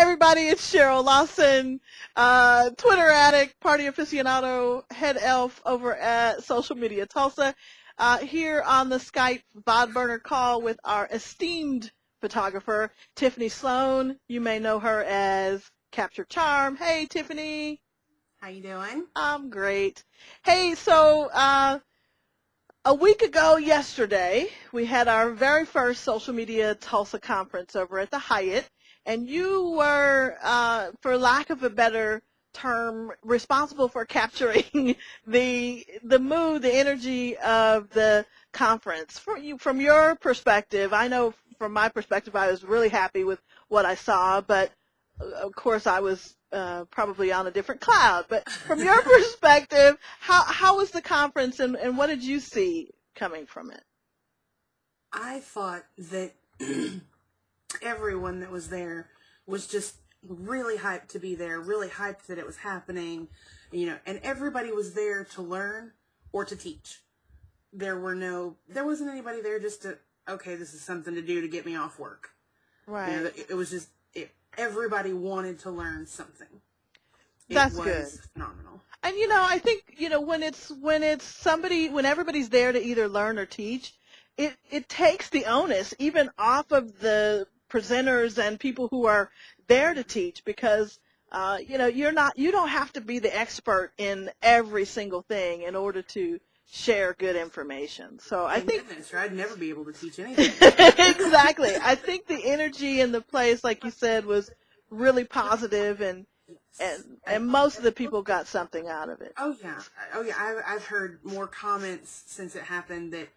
everybody, it's Cheryl Lawson, uh, Twitter addict, party aficionado, head elf over at Social Media Tulsa, uh, here on the Skype VodBurner call with our esteemed photographer, Tiffannie Slone. You may know her as Capture Charm. Hey, Tiffannie. How you doing? I'm great. Hey, so uh, a week ago yesterday, we had our very first Social Media Tulsa conference over at the Hyatt and you were, uh, for lack of a better term, responsible for capturing the the mood, the energy of the conference. From you, from your perspective, I know from my perspective, I was really happy with what I saw, but of course, I was uh, probably on a different cloud. But from your perspective, how how was the conference, and, and what did you see coming from it? I thought that everyone that was there was just really hyped to be there, really hyped that it was happening, you know, and everybody was there to learn or to teach. There were no, there wasn't anybody there just to, okay, this is something to do to get me off work. Right. You know, it, it was just, it, everybody wanted to learn something. It That's good. Phenomenal. And you know, I think you know when it's when it's somebody when everybody's there to either learn or teach, it it takes the onus even off of the presenters and people who are there to teach because uh, you know you're not you don't have to be the expert in every single thing in order to share good information. So I think goodness, I'd never be able to teach anything. exactly. I think the energy in the place, like you said, was really positive and and and most of the people got something out of it. Oh yeah, oh yeah. I've I've heard more comments since it happened that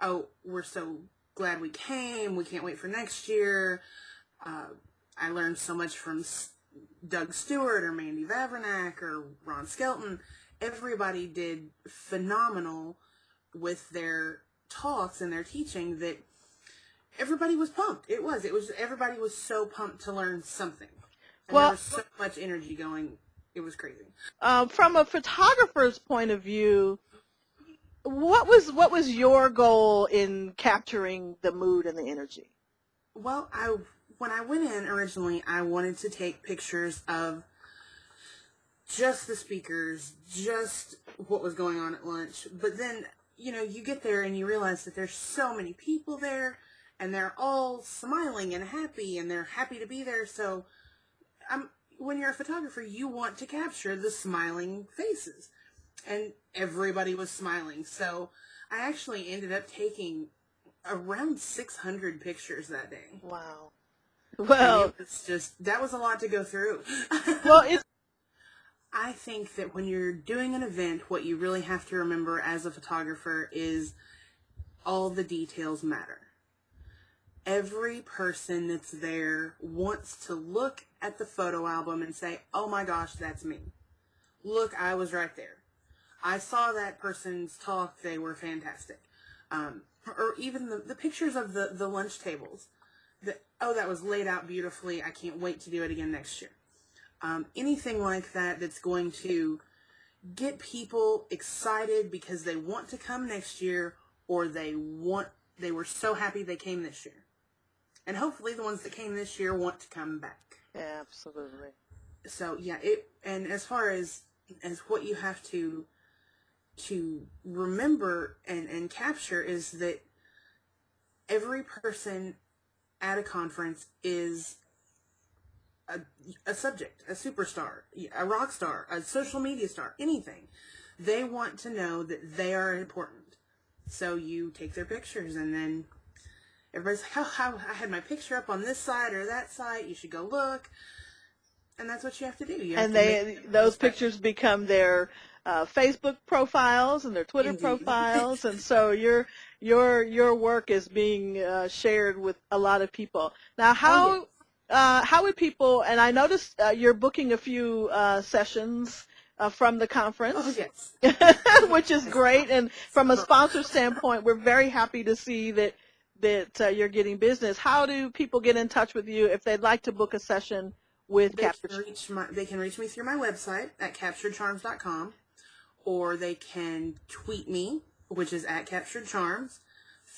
oh we're so glad we came. We can't wait for next year. Uh, I learned so much from Doug Stewart or Mandy Vavrinak or Ron Skelton. Everybody did phenomenal with their talks and their teaching that everybody was pumped. It was. It was. Everybody was so pumped to learn something. And well, there was so much energy going. It was crazy. Uh, from a photographer's point of view, what was what was your goal in capturing the mood and the energy? Well, I when I went in originally, I wanted to take pictures of just the speakers, just what was going on at lunch. But then, you know, you get there and you realize that there's so many people there and they're all smiling and happy and they're happy to be there. So I'm when you're a photographer, you want to capture the smiling faces and everybody was smiling. So I actually ended up taking around 600 pictures that day. Wow. Well, it's just that was a lot to go through. well, it's I think that when you're doing an event, what you really have to remember as a photographer is all the details matter. Every person that's there wants to look at the photo album and say, "Oh my gosh, that's me. Look, I was right there." I saw that person's talk. They were fantastic. Um, or even the, the pictures of the, the lunch tables. The, oh, that was laid out beautifully. I can't wait to do it again next year. Um, anything like that that's going to get people excited because they want to come next year or they want they were so happy they came this year. And hopefully the ones that came this year want to come back. absolutely. So yeah, it and as far as as what you have to to remember and, and capture is that every person at a conference is a, a subject, a superstar, a rock star, a social media star, anything. They want to know that they are important. So you take their pictures and then everybody's like, oh, how, I had my picture up on this side or that side. You should go look. And that's what you have to do. Have and to they those pictures become their uh, Facebook profiles and their Twitter Indeed. profiles, and so your your your work is being uh, shared with a lot of people. Now, how oh. Uh, how would people? And I noticed uh, you're booking a few uh, sessions. Uh, from the conference, oh, yes. which is great. And from a sponsor standpoint, we're very happy to see that that uh, you're getting business. How do people get in touch with you if they'd like to book a session with they Capture? Can reach my, they can reach me through my website at capturedcharms.com or they can tweet me, which is at Captured Charms.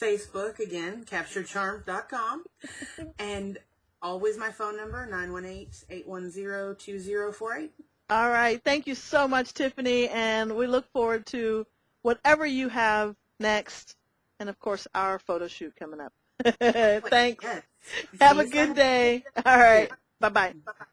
Facebook, again, capturedcharms.com. and Always my phone number, 918-810-2048. All right. Thank you so much, Tiffannie, and we look forward to whatever you have next, and of course our photo shoot coming up. Thanks. Yes. Have a good day. All right. Bye bye. Bye-bye.